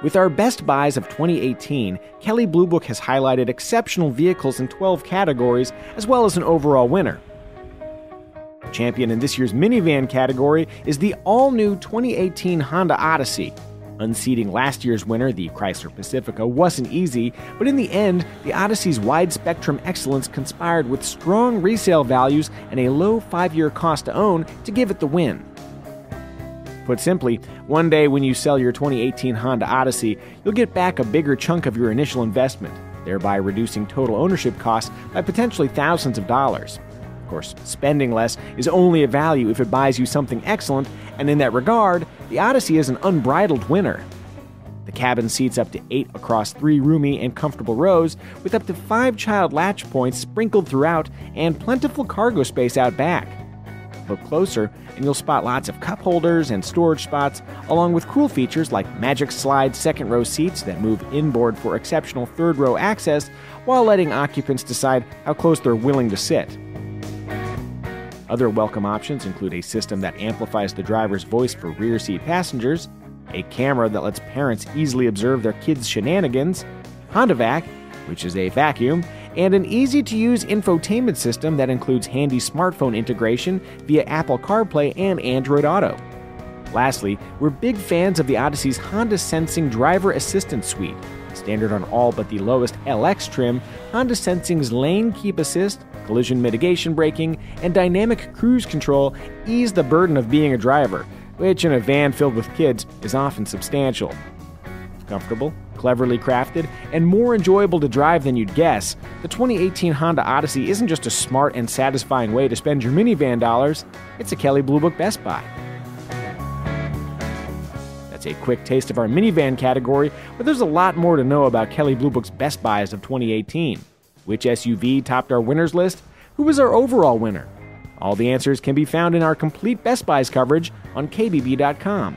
With our best buys of 2018, Kelley Blue Book has highlighted exceptional vehicles in 12 categories, as well as an overall winner. Champion in this year's minivan category is the all new 2018 Honda Odyssey. Unseating last year's winner, the Chrysler Pacifica, wasn't easy, but in the end, the Odyssey's wide spectrum excellence conspired with strong resale values and a low five year cost to own to give it the win. Put simply, one day when you sell your 2018 Honda Odyssey, you'll get back a bigger chunk of your initial investment, thereby reducing total ownership costs by potentially thousands of dollars. Of course, spending less is only a value if it buys you something excellent, and in that regard, the Odyssey is an unbridled winner. The cabin seats up to eight across three roomy and comfortable rows, with up to five child latch points sprinkled throughout and plentiful cargo space out back. Look closer, and you'll spot lots of cup holders and storage spots, along with cool features like Magic Slide second row seats that move inboard for exceptional third row access, while letting occupants decide how close they're willing to sit. Other welcome options include a system that amplifies the driver's voice for rear seat passengers, a camera that lets parents easily observe their kids' shenanigans, HondaVac, which is a vacuum, and an easy to use infotainment system that includes handy smartphone integration via Apple CarPlay and Android Auto. Lastly, we're big fans of the Odyssey's Honda Sensing Driver Assistance Suite. Standard on all but the lowest LX trim, Honda Sensing's lane keep assist, collision mitigation braking, and dynamic cruise control ease the burden of being a driver, which in a van filled with kids is often substantial. Comfortable, cleverly crafted, and more enjoyable to drive than you'd guess, the 2018 Honda Odyssey isn't just a smart and satisfying way to spend your minivan dollars, it's a Kelley Blue Book Best Buy. That's a quick taste of our minivan category, but there's a lot more to know about Kelley Blue Book's Best Buys of 2018. Which SUV topped our winners list? Who was our overall winner? All the answers can be found in our complete Best Buys coverage on KBB.com.